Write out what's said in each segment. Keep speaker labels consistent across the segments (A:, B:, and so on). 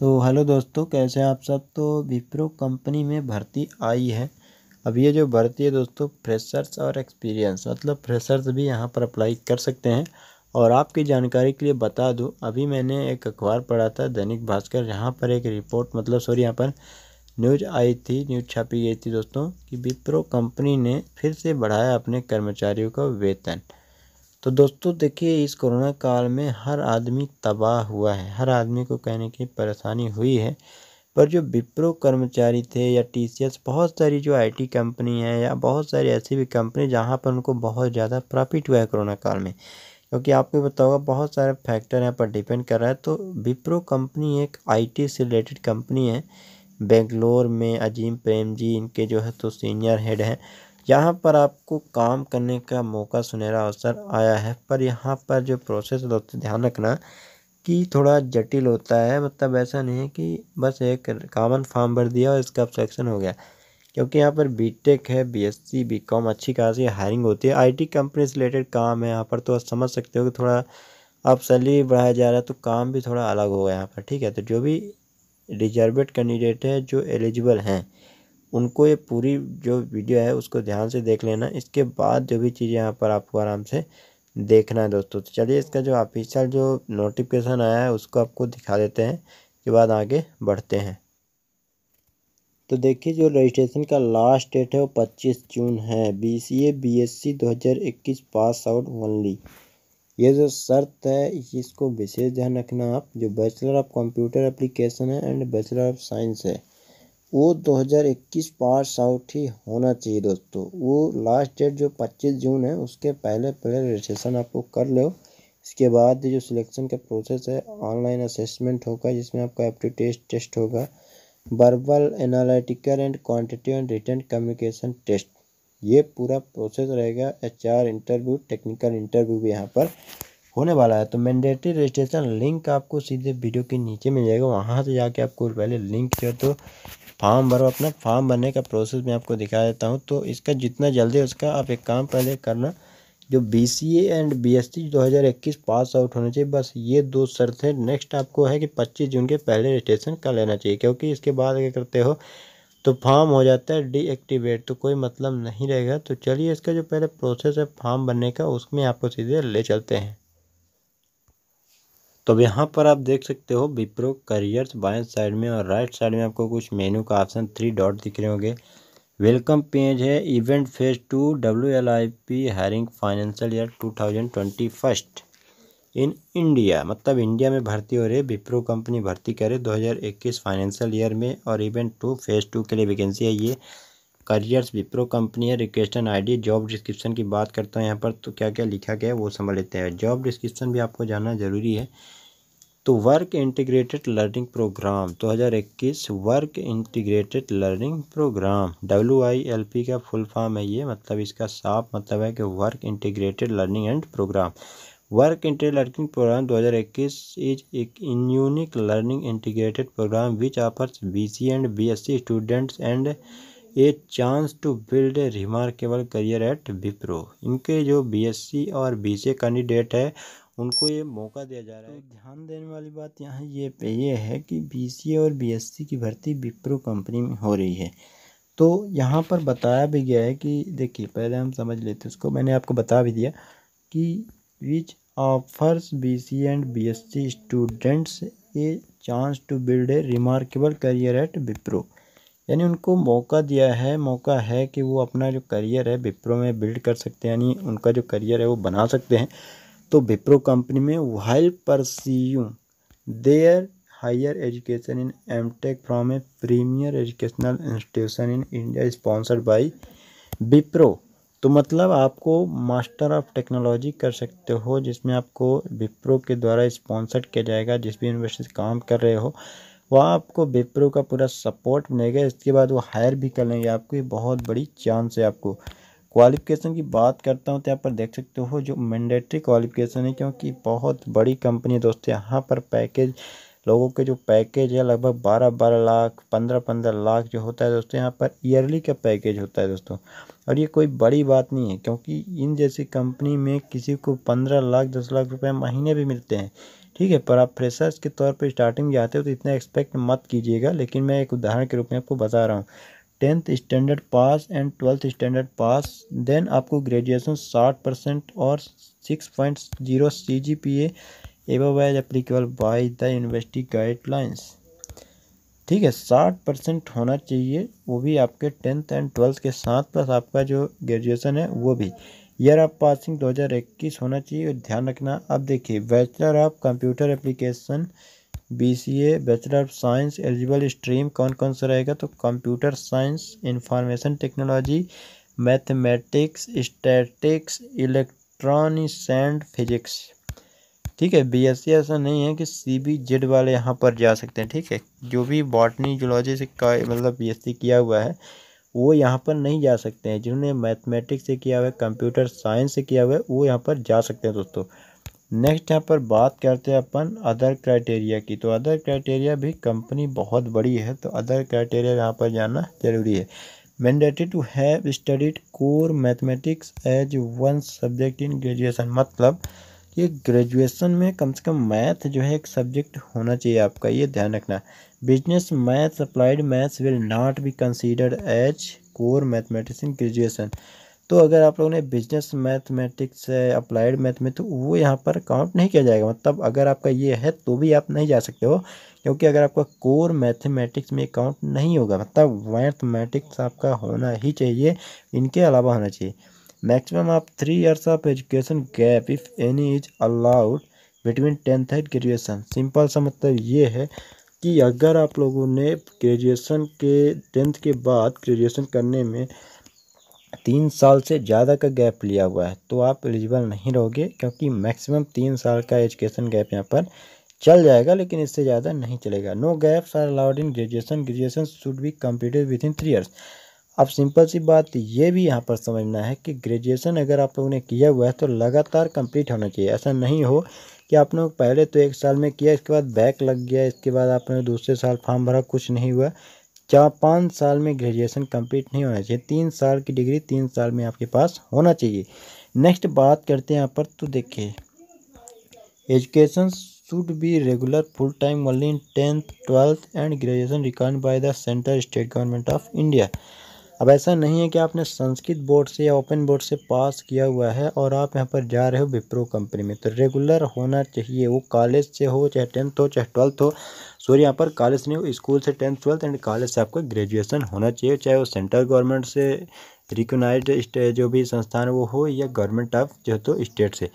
A: तो हेलो दोस्तों, कैसे हैं आप सब? तो विप्रो कंपनी में भर्ती आई है। अब ये जो भर्ती है दोस्तों, फ्रेशर्स और एक्सपीरियंस मतलब फ्रेशर्स भी यहाँ पर अप्लाई कर सकते हैं। और आपकी जानकारी के लिए बता दूँ, अभी मैंने एक अखबार पढ़ा था, दैनिक भास्कर, जहाँ पर एक रिपोर्ट मतलब सॉरी, यहाँ पर न्यूज़ आई थी, न्यूज़ छापी गई थी दोस्तों, कि विप्रो कंपनी ने फिर से बढ़ाया अपने कर्मचारियों का वेतन। तो दोस्तों, देखिए, इस कोरोना काल में हर आदमी तबाह हुआ है। हर आदमी को कहने की परेशानी हुई है। पर जो विप्रो कर्मचारी थे या टीसीएस, बहुत सारी जो आईटी कंपनी है या बहुत सारी ऐसी भी कंपनी जहाँ पर उनको बहुत ज़्यादा प्रॉफिट हुआ है कोरोना काल में। क्योंकि आपको बताओगा बहुत सारे फैक्टर यहाँ पर डिपेंड कर रहा है। तो विप्रो कंपनी एक आईटी से रिलेटेड कंपनी है। बेंगलोर में अजीम प्रेम जी इनके जो है तो सीनियर हेड हैं। यहाँ पर आपको काम करने का मौका सुनहरा अवसर आया है, पर यहाँ पर जो प्रोसेस होता है ध्यान रखना कि थोड़ा जटिल होता है। मतलब ऐसा नहीं है कि बस एक कॉमन फॉर्म भर दिया और इसका सिलेक्शन हो गया। क्योंकि यहाँ पर बीटेक है बीएससी बीकॉम अच्छी खासी हायरिंग होती है। आईटी कंपनी से रिलेटेड काम है, यहाँ पर तो आप समझ सकते हो कि थोड़ा अब सैलरी बढ़ाया जा रहा है तो काम भी थोड़ा अलग होगा यहाँ पर, ठीक है? तो जो भी रिजर्वेड कैंडिडेट है, जो एलिजिबल हैं उनको ये पूरी जो वीडियो है, उसको ध्यान से देख लेना। इसके बाद जो भी चीज़ें यहाँ पर आपको आराम से देखना है दोस्तों। तो चलिए इसका जो ऑफिशियल जो नोटिफिकेशन आया है, उसको आपको दिखा देते हैं के बाद आगे बढ़ते हैं। तो देखिए, जो रजिस्ट्रेशन का लास्ट डेट है, वो पच्चीस जून है। B C A B S C दो हज़ार इक्कीस पास आउट ओनली ये जो शर्त है, इसको विशेष ध्यान रखना आप। जो बैचलर ऑफ़ कंप्यूटर एप्लीकेशन है एंड बैचलर ऑफ़ साइंस है। वो 2021 पास आउट ही होना चाहिए दोस्तों। वो लास्ट डेट जो 25 जून है, उसके पहले पहले रजिस्ट्रेशन आपको कर लो। इसके बाद जो सिलेक्शन का प्रोसेस है ऑनलाइन असेसमेंट होगा, जिसमें आपका एप्टी टेस्ट टेस्ट होगा। Verbal analytical and quantity and written communication test ये पूरा प्रोसेस रहेगा एचआर इंटरव्यू टेक्निकल इंटरव्यू भी यहाँ पर होने वाला है। तो मैंडेटरी रजिस्ट्रेशन लिंक आपको सीधे वीडियो के नीचे मिल जाएगा। वहाँ से जाके आपको पहले लिंक जो तो फॉर्म भरो, अपना फॉर्म भरने का प्रोसेस मैं आपको दिखा देता हूँ। तो इसका जितना जल्दी उसका आप एक काम पहले करना, जो B C and B S C दो हज़ार इक्कीस पास आउट होने चाहिए, बस ये दो शर्त नेक्स्ट आपको है कि पच्चीस जून के पहले रजिस्ट्रेशन कर लेना चाहिए, क्योंकि इसके बाद क्या करते हो तो फॉर्म हो जाता है डीएक्टिवेट तो कोई मतलब नहीं रहेगा। तो चलिए इसका जो पहले प्रोसेस है, फॉर्म भरने का, उसमें आपको सीधे ले चलते हैं। तो यहाँ पर आप देख सकते हो विप्रो करियर्स बाएँ साइड में और राइट साइड में आपको कुछ मेनू का ऑप्शन थ्री डॉट दिख रहे होंगे। वेलकम पेज है event phase two W L I P hiring financial year two thousand twenty first. In India मतलब इंडिया में भर्ती हो रही है विप्रो कंपनी भर्ती करे 2021 फाइनेंशियल ईयर में और इवेंट टू फ़ेज़ टू के लिए वैकेंसी है ये। करियर्स विप्रो कंपनी है। रिक्वेस्टन आईडी, जॉब डिस्क्रिप्शन की बात करता हूँ यहाँ पर। तो क्या क्या लिखा गया है वो समझ लेते हैं। जॉब डिस्क्रिप्शन भी आपको जानना ज़रूरी है। तो work integrated learning programme 2021 work integrated learning programme. W I L P का फुल फॉर्म है ये मतलब इसका साफ़ मतलब है कि work integrated learning and programme. Work integrated learning programme 2021 is एक unique learning integrated programme which offers B C and B S C students and a chance to build a remarkable career at Wipro इनके जो BSc और BCA candidate है, उनको ये मौका दिया जा रहा है। तो ध्यान देने वाली बात यहाँ ये पे ये है कि बीसीए और बीएससी की भर्ती विप्रो कंपनी में हो रही है। तो यहाँ पर बताया भी गया है कि देखिए, पहले हम समझ लेते उसको। मैंने आपको बता भी दिया कि which offers B C and B S C students a chance to build a remarkable career at Wipro यानी उनको मौका दिया है, मौका है कि वो अपना जो करियर है विप्रो में बिल्ड कर सकते हैं, यानी उनका जो करियर है वो बना सकते हैं। तो विप्रो कंपनी में while pursue their higher education in M tech from a premier educational institution in India sponsored by Wipro तो मतलब आपको मास्टर ऑफ़ टेक्नोलॉजी कर सकते हो, जिसमें आपको विप्रो के द्वारा स्पॉन्सर्ड किया जाएगा, जिस भी यूनिवर्सिटी से काम कर रहे हो। वहाँ आपको विप्रो का पूरा सपोर्ट मिलेगा। इसके बाद वो हायर भी कर लेंगे आपको। ये बहुत बड़ी चांस है आपको। क्वालिफिकेशन की बात करता हूँ तो यहाँ पर देख सकते हो जो मैंडेटरी क्वालिफिकेशन है, क्योंकि बहुत बड़ी कंपनी है दोस्तों। यहाँ पर पैकेज लोगों के जो पैकेज है, लगभग बारह बारह लाख, पंद्रह पंद्रह लाख जो होता है दोस्तों, यहाँ पर ईयरली का पैकेज होता है दोस्तों। और ये कोई बड़ी बात नहीं है, क्योंकि इन जैसी कंपनी में किसी को पंद्रह लाख, दस लाख रुपए महीने भी मिलते हैं। ठीक है, पर आप फ्रेशर्स के तौर पर स्टार्टिंग जाते हो तो इतना एक्सपेक्ट मत कीजिएगा, लेकिन मैं एक उदाहरण के रूप में आपको बता रहा हूँ। Tenth standard pass and twelfth standard pass then आपको ग्रेजुएशन साठ परसेंट और six point zero C G P A as applicable by the university guidelines ठीक है, साठ परसेंट होना चाहिए, वो भी आपके टेंथ एंड ट्वेल्थ के साथ प्लस आपका जो ग्रेजुएशन है, वो भी। ईयर ऑफ़ पासिंग 2021 होना चाहिए और ध्यान रखना, अब देखिए bachelor of computer application BCA bachelor of science eligible stream कौन कौन सा रहेगा? तो computer science information technology mathematics statics electronics and physics ठीक है बीएससी ऐसा नहीं है कि सी बी जेड वाले यहाँ पर जा सकते हैं, ठीक है? जो भी बॉटनी जूलॉजी से का मतलब बीएससी किया हुआ है वो यहाँ पर नहीं जा सकते हैं। जिन्होंने मैथमेटिक्स से किया हुआ है, कंप्यूटर साइंस से किया हुआ है, वो यहाँ पर जा सकते हैं दोस्तों। नेक्स्ट यहाँ पर बात करते हैं अपन अदर क्राइटेरिया की। तो अदर क्राइटेरिया भी कंपनी बहुत बड़ी है तो अदर क्राइटेरिया यहाँ पर जाना ज़रूरी है। Mandatory to have studied core mathematics as one subject in graduation मतलब ये ग्रेजुएशन में कम से कम मैथ जो है एक सब्जेक्ट होना चाहिए आपका, ये ध्यान रखना। Business maths applied maths will not be considered as core mathematics in graduation तो अगर आप लोगों ने बिज़नेस मैथमेटिक्स अप्लाइड मैथ में तो वो यहाँ पर काउंट नहीं किया जाएगा। मतलब अगर आपका ये है तो भी आप नहीं जा सकते हो, क्योंकि अगर आपका कोर मैथमेटिक्स में काउंट नहीं होगा मतलब मैथमेटिक्स आपका होना ही चाहिए, इनके अलावा होना चाहिए। मैक्सिमम आप three years of education gap if any is allowed between tenth and graduation simple सा मतलब ये है कि अगर आप लोगों ने ग्रेजुएशन के टेंथ के बाद ग्रेजुएशन करने में तीन साल से ज़्यादा का गैप लिया हुआ है तो आप एलिजिबल नहीं रहोगे क्योंकि मैक्सिमम तीन साल का एजुकेशन गैप यहाँ पर चल जाएगा, लेकिन इससे ज़्यादा नहीं चलेगा। No gaps are allowed in graduation graduation should be completed within three years अब सिंपल सी बात ये भी यहाँ पर समझना है कि ग्रेजुएशन अगर आप लोगों ने किया हुआ है तो लगातार कंप्लीट होना चाहिए। ऐसा नहीं हो कि आप लोग पहले तो एक साल में किया, इसके बाद बैक लग गया, इसके बाद आपने दूसरे साल फॉर्म भरा, कुछ नहीं हुआ। चार, पाँच साल में ग्रेजुएशन कंप्लीट नहीं होना चाहिए। तीन साल की डिग्री तीन साल में आपके पास होना चाहिए। नेक्स्ट बात करते हैं यहाँ पर तो देखिए, education should be regular, full time, only in tenth, twelfth, and graduation record by the central state government of India. अब ऐसा नहीं है कि आपने संस्कृत बोर्ड से या ओपन बोर्ड से पास किया हुआ है और आप यहाँ पर जा रहे हो विप्रो कंपनी में। तो रेगुलर होना चाहिए। वो कॉलेज से हो, चाहे टेंथ हो, चाहे ट्वेल्थ हो, सॉरी, यहाँ पर कॉलेज नहीं हो स्कूल से टेंथ, ट्वेल्थ एंड कॉलेज से आपका ग्रेजुएसन होना चाहिए। चाहे वो सेंट्रल गवर्नमेंट से रिकोनाइज जो भी संस्थान वो हो या गवर्नमेंट ऑफ़ जो तो स्टेट से।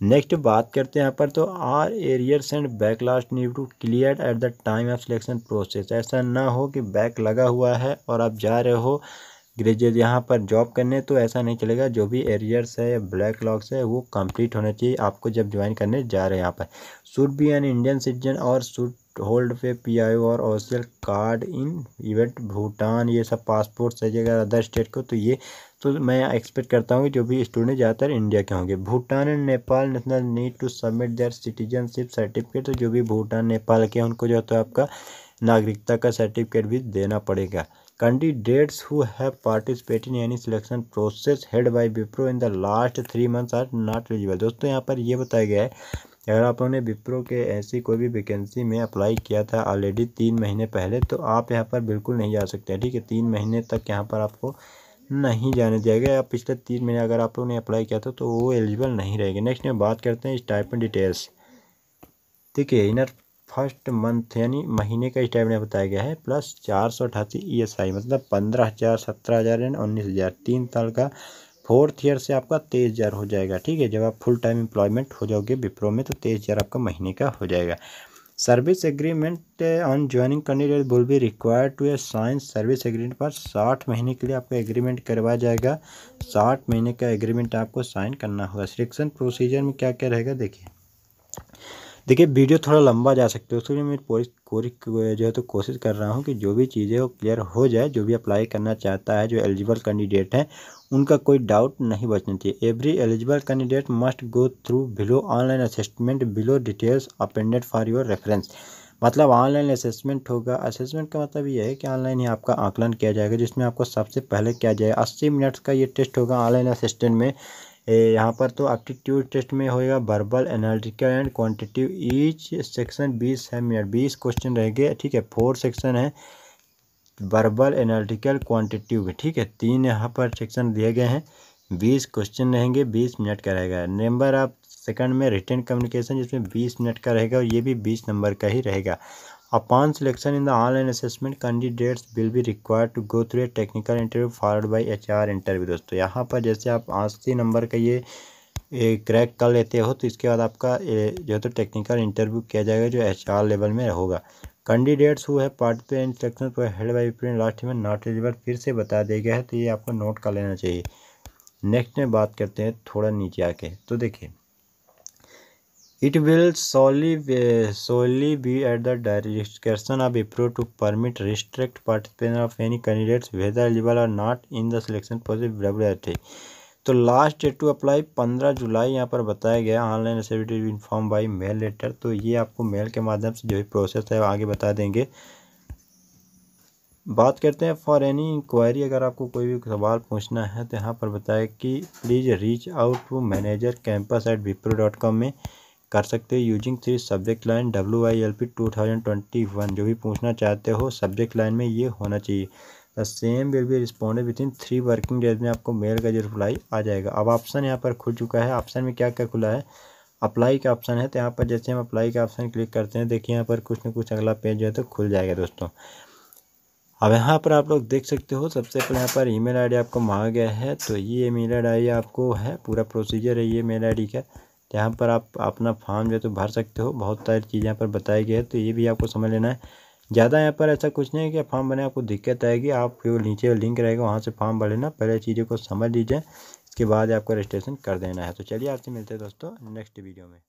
A: नेक्स्ट बात करते हैं यहाँ पर तो are arrears and back last need to clear at the time of selection process ऐसा ना हो कि बैक लगा हुआ है और आप जा रहे हो ग्रेजुएट यहाँ पर जॉब करने तो ऐसा नहीं चलेगा। जो भी एरियर्स है या ब्लैक लॉक्स है, वो कंप्लीट होना चाहिए। आपको जब ज्वाइन करने जा रहे हैं यहाँ पर। Should be an Indian citizen or should hold pay P I or official card in event Bhutan ये सब पासपोर्ट चाहिएगा अदर स्टेट को तो ये तो मैं एक्सपेक्ट करता हूँ कि जो भी स्टूडेंट ज़्यादातर इंडिया के होंगे। Bhutan and Nepal national need to submit their citizenship certificate तो जो भी भूटान नेपाल के हैं, उनको जो है तो आपका नागरिकता का सर्टिफिकेट भी देना पड़ेगा। Candidates who have participate in any selection process held by Wipro in the last three months are not eligible दोस्तों, यहाँ पर ये बताया गया है अगर आप लोगों ने विप्रो के ऐसी कोई भी वैकेंसी में अप्लाई किया था ऑलरेडी तीन महीने पहले तो आप यहाँ पर बिल्कुल नहीं जा सकते ठीक है? तीन महीने तक यहाँ पर आपको नहीं जाने दिया गया। पिछले तीन महीने अगर आप लोगों ने अप्लाई किया था तो वो एलिजिबल नहीं रहेगी। नेक्स्ट में बात करते हैं स्टाइपेंड डिटेल्स देखिए, इनर फ़र्स्ट मंथ यानी महीने का स्टाइपेंड बताया गया है प्लस चार सौ अठासी ई एस आई मतलब पंद्रह हज़ार, सत्रह हज़ार यानी उन्नीस हज़ार, तीन साल का फोर्थ ईयर से आपका तेईस हज़ार हो जाएगा, ठीक है? जब आप फुल टाइम एम्प्लॉयमेंट हो जाओगे विप्रो में तो तेईस हज़ार आपका महीने का हो जाएगा। Service agreement on joining candidate will be required to a sign service agreement पर साठ महीने के लिए आपका एग्रीमेंट करवाया जाएगा। साठ महीने का एग्रीमेंट आपको साइन करना होगा। सिलेक्शन प्रोसीजर में क्या क्या रहेगा, देखिए। देखिए, वीडियो थोड़ा लंबा जा सकते हो, उसके लिए मैं पूरी पूरी जो है तो कोशिश कर रहा हूँ कि जो भी चीज़ें वो क्लियर हो जाए, जो भी अप्लाई करना चाहता है, जो एलिजिबल कैंडिडेट हैं, उनका कोई डाउट नहीं बचना चाहिए। Every eligible candidate must go through below online assessment below details appended for your reference मतलब ऑनलाइन असेसमेंट होगा। असेसमेंट का मतलब ये है कि ऑनलाइन ही आपका आकलन किया जाएगा, जिसमें आपको सबसे पहले किया जाए, अस्सी मिनट्स का ये टेस्ट होगा ऑनलाइन असिस्टेंट में। यहाँ पर तो एप्टीट्यूड टेस्ट में होएगा verbal analytical and quantitative each section बीस है मिनट बीस क्वेश्चन रहेंगे, ठीक है? फोर सेक्शन है. वर्बल एनालिटिकल क्वांटिटिव ठीक है? तीन यहाँ पर सेक्शन दिए गए हैं. बीस क्वेश्चन रहेंगे बीस मिनट का रहेगा. नंबर आप सेकंड में रिटर्न कम्युनिकेशन जिसमें बीस मिनट का रहेगा और ये भी बीस नंबर का ही रहेगा. Upon selection in the online assessment candidates will be required to go through a technical interview followed by HR interview दोस्तों। यहाँ पर जैसे आप अस्सी नंबर का ये क्रैक कर लेते हो तो इसके बाद आपका जो है तो टेक्निकल इंटरव्यू किया जाएगा जो एचआर लेवल में होगा। कैंडिडेट्स हु है इन सिलेक्शन पर हेड बाई प्रिंट लास्ट में नॉट एलिजिबल फिर से बता दिया गया है तो ये आपको नोट कर लेना चाहिए। नेक्स्ट में बात करते हैं थोड़ा नीचे आके तो देखिए। It will solely be, solely be at the discretion of Wipro to permit restrict participation of any candidates whether eligible or not in the selection process WRT. तो लास्ट डेट टू अप्लाई पंद्रह जुलाई यहाँ पर बताया गया online activity inform by mail letter तो ये आपको मेल के माध्यम से जो भी प्रोसेस है आगे बता देंगे। बात करते हैं फॉर एनी इंक्वायरी अगर आपको कोई भी सवाल पूछना है तो यहाँ पर बताया कि please reach out to manager campus at Wipro dot com में। कर सकते हो using three subject line W I L P two thousand twenty one जो भी पूछना चाहते हो सब्जेक्ट लाइन में ये होना चाहिए। The same will be responded within three working days में आपको मेल का जो रिप्लाई आ जाएगा। अब ऑप्शन यहाँ पर खुल चुका है। ऑप्शन में क्या क्या खुला है? अप्लाई का ऑप्शन है तो यहाँ पर जैसे हम अप्लाई का ऑप्शन क्लिक करते हैं, देखिए यहाँ पर कुछ ना कुछ अगला पेज जो है तो खुल जाएगा दोस्तों। अब यहाँ पर आप लोग देख सकते हो, सबसे पहले यहाँ पर ईमेल आईडी आपको मांगा गया है। तो ये ईमेल आईडी आपको है, पूरा प्रोसीजर है ये मेल आईडी का। यहाँ पर आप अपना फॉर्म जो तो भर सकते हो। बहुत सारी चीज़ यहाँ पर बताई गई है तो ये भी आपको समझ लेना है। ज़्यादा यहाँ पर ऐसा कुछ नहीं है कि फॉर्म बने आपको दिक्कत आएगी। आप जो नीचे लिंक रहेगा, वहाँ से फॉर्म भर लेना। पहले चीज़ों को समझ लीजिए, इसके बाद आपको रजिस्ट्रेशन कर देना है। तो चलिए, आपसे मिलते हैं दोस्तों नेक्स्ट वीडियो में।